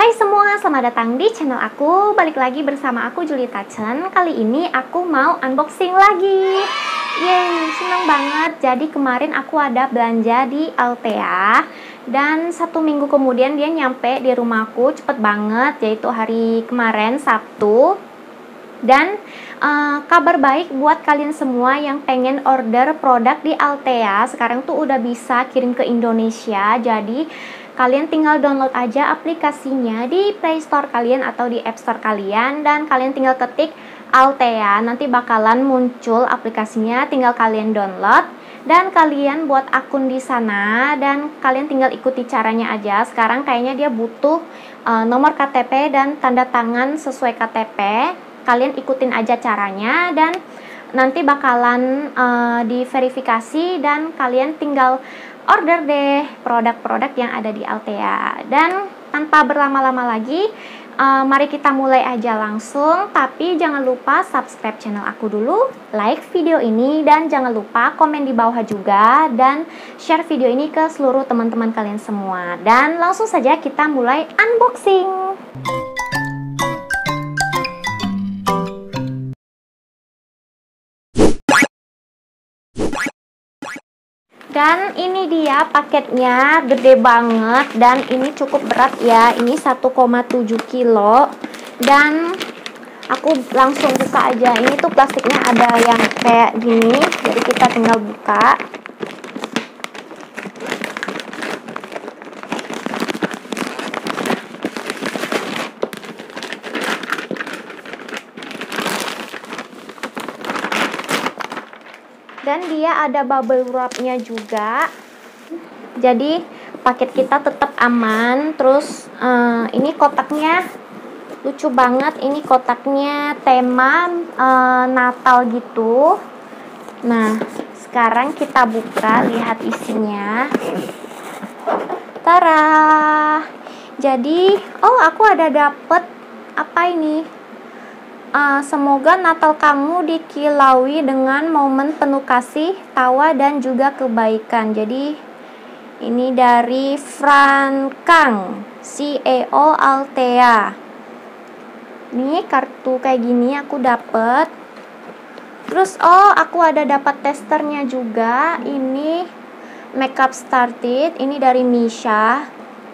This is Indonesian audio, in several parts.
Hai semua, selamat datang di channel aku. Balik lagi bersama aku Julita Chen. Kali ini aku mau unboxing lagi. Yeay, seneng banget. Jadi kemarin aku ada belanja di Altea. Dan satu minggu kemudian dia nyampe di rumahku Cepet banget, yaitu hari kemarin Sabtu. Dan uh, kabar baik buat kalian semua yang pengen order produk di Altea. Sekarang tuh udah bisa kirim ke Indonesia. Jadi kalian tinggal download aja aplikasinya di Play Store kalian atau di App Store kalian dan kalian tinggal ketik Altea. Nanti bakalan muncul aplikasinya tinggal kalian download. Dan kalian buat akun di sana dan kalian tinggal ikuti caranya aja. Sekarang kayaknya dia butuh uh, nomor KTP dan tanda tangan sesuai KTP kalian ikutin aja caranya dan nanti bakalan uh, diverifikasi dan kalian tinggal order deh produk-produk yang ada di Altea. Dan tanpa berlama-lama lagi, uh, mari kita mulai aja langsung. Tapi jangan lupa subscribe channel aku dulu, like video ini, dan jangan lupa komen di bawah juga dan share video ini ke seluruh teman-teman kalian semua. Dan langsung saja kita mulai unboxing. Dan ini dia paketnya gede banget. Dan ini cukup berat ya. Ini 1,7 kilo. Dan aku langsung buka aja. Ini tuh plastiknya ada yang kayak gini. Jadi kita tinggal buka dia ada bubble wrapnya juga. Jadi paket kita tetap aman. Terus uh, ini kotaknya. Lucu banget ini kotaknya tema uh, Natal gitu. Nah sekarang kita buka lihat isinya. Tara! Jadi oh aku ada dapet apa ini Uh, semoga Natal kamu dikilaui dengan momen penuh kasih, tawa dan juga kebaikan. Jadi ini dari Fran Kang, CEO Altea. Ini kartu kayak gini aku dapet. Terus oh aku ada dapat testernya juga. Ini makeup started. Ini dari Misha.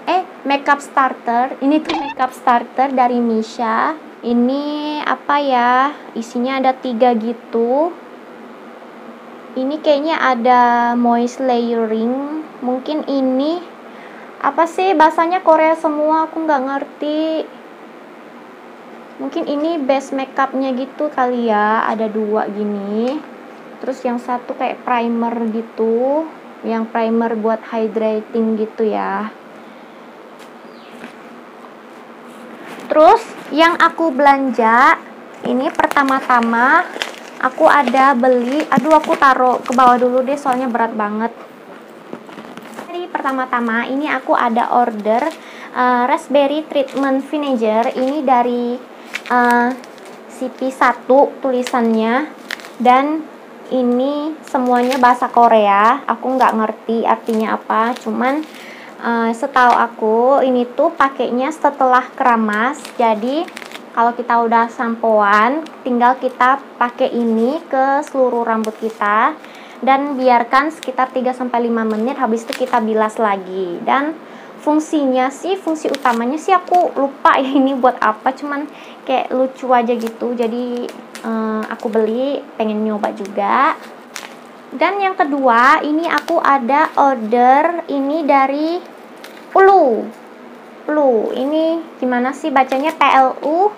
Eh makeup starter. Ini tuh makeup starter dari Misha ini apa ya? Isinya ada tiga gitu. Ini kayaknya ada moist layering. Mungkin ini apa sih bahasanya Korea semua? Aku nggak ngerti. Mungkin ini base makeupnya gitu kali ya. Ada dua gini. Terus yang satu kayak primer gitu. Yang primer buat hydrating gitu ya. Terus yang aku belanja ini pertama-tama aku ada beli aduh aku taruh ke bawah dulu deh soalnya berat banget. Jadi pertama-tama ini aku ada order uh, raspberry treatment vinegar. Ini dari uh, CP1 tulisannya. Dan ini semuanya bahasa Korea. Aku nggak ngerti artinya apa cuman uh, setahu aku ini tuh pakainya setelah keramas. Jadi kalau kita udah sampoan tinggal kita pakai ini ke seluruh rambut kita. Dan biarkan sekitar 3-5 menit habis itu kita bilas lagi. Dan fungsinya sih fungsi utamanya sih aku lupa ya ini buat apa cuman kayak lucu aja gitu. Jadi uh, aku beli pengen nyoba juga. Dan yang kedua ini aku ada order ini dari Plu Plu ini gimana sih bacanya? PLU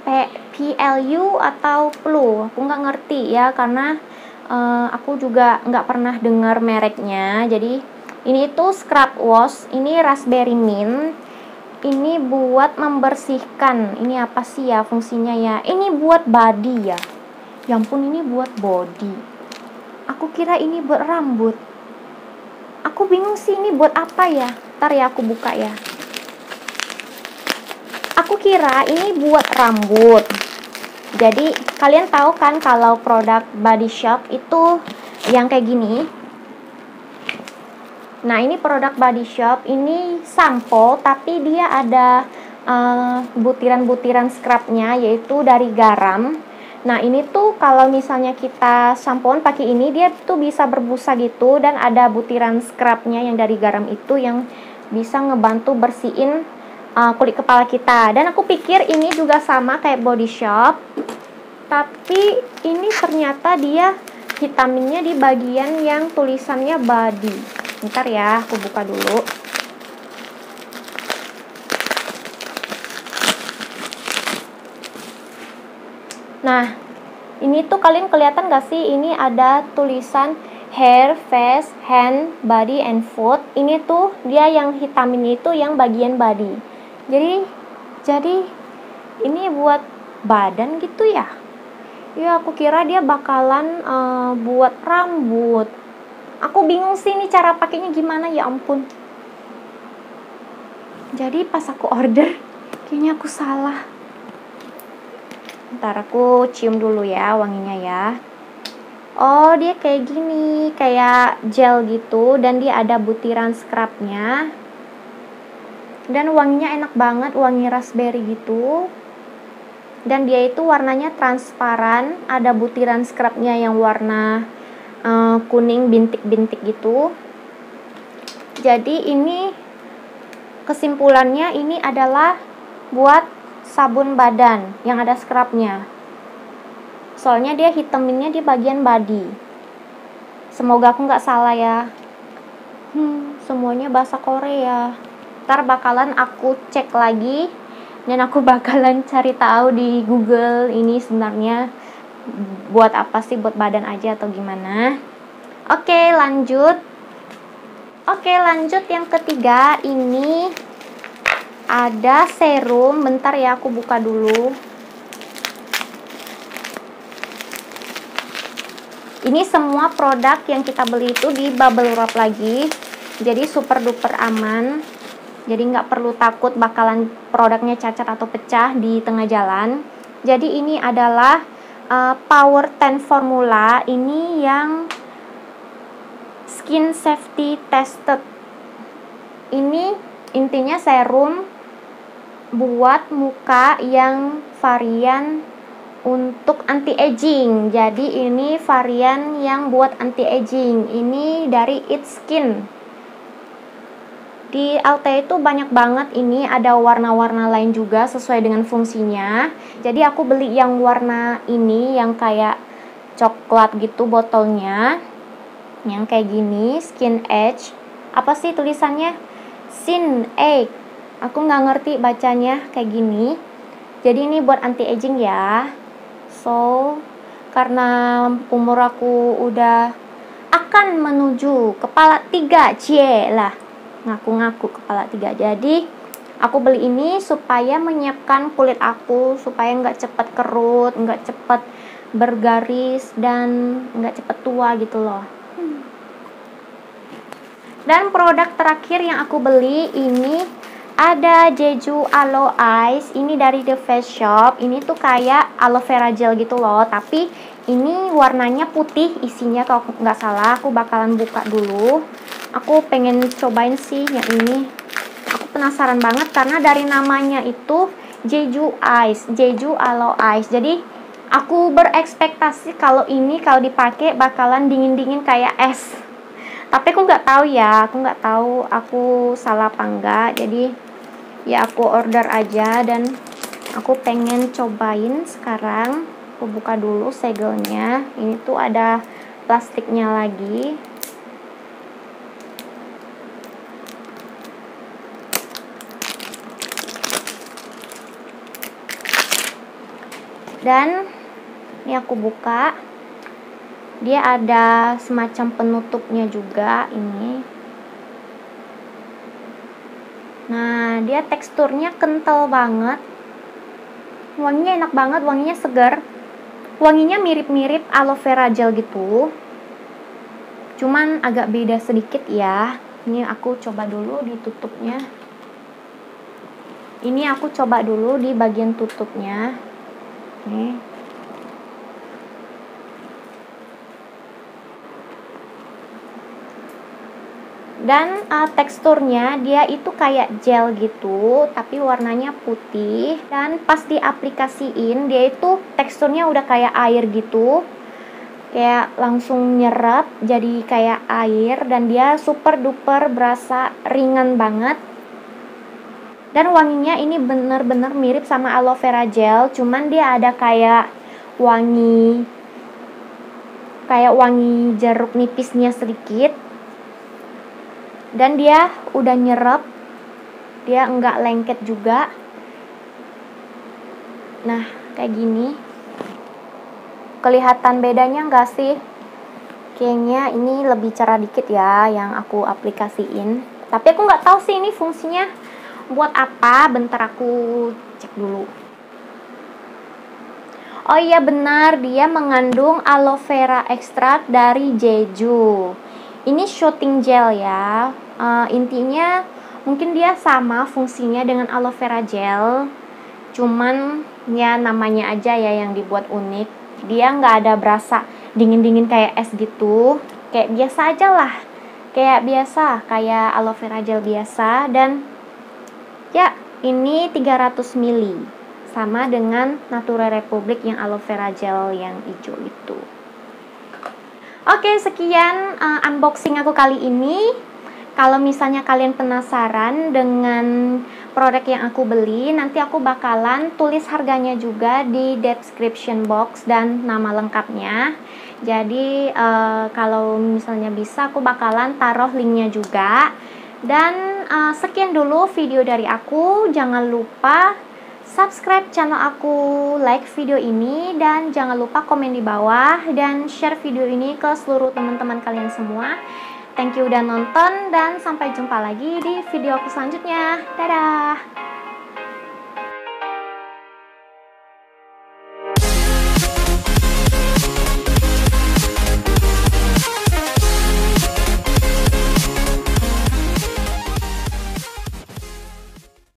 P PLU atau Plu aku nggak ngerti ya karena uh, aku juga nggak pernah dengar mereknya. Jadi ini itu scrub wash. Ini raspberry mint. Ini buat membersihkan. Ini apa sih ya fungsinya ya? Ini buat body ya. Yang pun ini buat body. Aku kira ini buat rambut bingung sih ini buat apa ya? Ntar ya aku buka ya. Aku kira ini buat rambut. Jadi kalian tahu kan kalau produk body shop itu yang kayak gini? Nah ini produk body shop ini sampo tapi dia ada uh, butiran-butiran scrubnya yaitu dari garam Nah ini tuh kalau misalnya kita sampoan pakai ini dia tuh bisa berbusa gitu dan ada butiran scrubnya yang dari garam itu yang bisa ngebantu bersihin uh, kulit kepala kita. Dan aku pikir ini juga sama kayak body shop, tapi ini ternyata dia vitaminnya di bagian yang tulisannya body. Ntar ya, aku buka dulu. Nah, ini tuh kalian kelihatan gak sih? Ini ada tulisan hair, face, hand, body, and foot. Ini tuh dia yang hitam ini itu yang bagian body. Jadi, jadi ini buat badan gitu ya? Ya aku kira dia bakalan uh, buat rambut. Aku bingung sih ini cara pakainya gimana ya ampun. Jadi pas aku order, kayaknya aku salah ntar aku cium dulu ya wanginya ya. Oh dia kayak gini kayak gel gitu dan dia ada butiran scrubnya. Dan wanginya enak banget wangi raspberry gitu. Dan dia itu warnanya transparan ada butiran scrubnya yang warna uh, kuning bintik-bintik gitu. Jadi ini kesimpulannya ini adalah buat sabun badan yang ada scrubnya. Soalnya dia hitaminnya di bagian body. Semoga aku nggak salah ya. Hmm, semuanya bahasa Korea. Ntar bakalan aku cek lagi dan aku bakalan cari tahu di Google ini sebenarnya buat apa sih buat badan aja atau gimana. Oke, lanjut. Oke, lanjut yang ketiga ini ada serum bentar ya aku buka dulu. Ini semua produk yang kita beli itu di bubble wrap lagi. Jadi super duper aman. Jadi nggak perlu takut bakalan produknya cacat atau pecah di tengah jalan. Jadi ini adalah uh, power 10 formula. Ini yang skin safety tested. Ini intinya serum buat muka yang varian untuk anti aging. Jadi ini varian yang buat anti aging. Ini dari It Skin. Di Alte itu banyak banget ini ada warna-warna lain juga sesuai dengan fungsinya. Jadi aku beli yang warna ini yang kayak coklat gitu botolnya. Yang kayak gini, Skin Edge. Apa sih tulisannya? Sin Egg aku nggak ngerti bacanya kayak gini. Jadi ini buat anti aging ya. So karena umur aku udah akan menuju kepala tiga cie lah. Ngaku-ngaku kepala tiga. Jadi aku beli ini supaya menyiapkan kulit aku supaya nggak cepet kerut nggak cepet bergaris dan nggak cepet tua gitu loh. Dan produk terakhir yang aku beli ini ada Jeju Aloe Ice ini dari The Face Shop. Ini tuh kayak aloe vera gel gitu loh tapi ini warnanya putih isinya kalau nggak salah. Aku bakalan buka dulu. Aku pengen cobain sih yang ini. Aku penasaran banget karena dari namanya itu Jeju Ice Jeju Aloe Ice. Jadi aku berekspektasi kalau ini kalau dipakai bakalan dingin-dingin kayak es. Tapi aku nggak tahu ya aku nggak tahu aku salah apa enggak jadi ya aku order aja dan aku pengen cobain sekarang. Aku buka dulu segelnya. Ini tuh ada plastiknya lagi. Dan ini aku buka. Dia ada semacam penutupnya juga ini Nah, dia teksturnya kental banget. Wanginya enak banget, wanginya segar. Wanginya mirip-mirip aloe vera gel gitu. Cuman agak beda sedikit ya. Ini aku coba dulu di tutupnya. Ini aku coba dulu di bagian tutupnya. Nih. Dan uh, teksturnya dia itu kayak gel gitu tapi warnanya putih. Dan pas diaplikasiin dia itu teksturnya udah kayak air gitu. Kayak langsung nyerap jadi kayak air. Dan dia super duper berasa ringan banget. Dan wanginya ini bener-bener mirip sama aloe vera gel cuman dia ada kayak wangi kayak wangi jeruk nipisnya sedikit dan dia udah nyerap. Dia enggak lengket juga. Nah kayak gini. Kelihatan bedanya enggak sih? Kayaknya ini lebih cerah dikit ya yang aku aplikasiin. Tapi aku nggak tahu sih ini fungsinya buat apa. Bentar aku cek dulu. Oh iya benar, dia mengandung aloe vera ekstrak dari Jeju. Ini shooting gel ya. Uh, intinya mungkin dia sama fungsinya dengan aloe vera gel. Cuman ya namanya aja ya yang dibuat unik. Dia nggak ada berasa dingin-dingin kayak es gitu. Kayak biasa aja lah. Kayak biasa kayak aloe vera gel biasa. Dan ya ini 300 ml sama dengan Natura Republic yang aloe vera gel yang hijau itu Oke, sekian uh, unboxing aku kali ini. Kalau misalnya kalian penasaran dengan produk yang aku beli, nanti aku bakalan tulis harganya juga di description box dan nama lengkapnya. Jadi uh, kalau misalnya bisa aku bakalan taruh linknya juga. Dan uh, sekian dulu video dari aku. Jangan lupa subscribe channel aku, like video ini, dan jangan lupa komen di bawah dan share video ini ke seluruh teman-teman kalian semua. Thank you udah nonton dan sampai jumpa lagi di video aku selanjutnya. Dadah!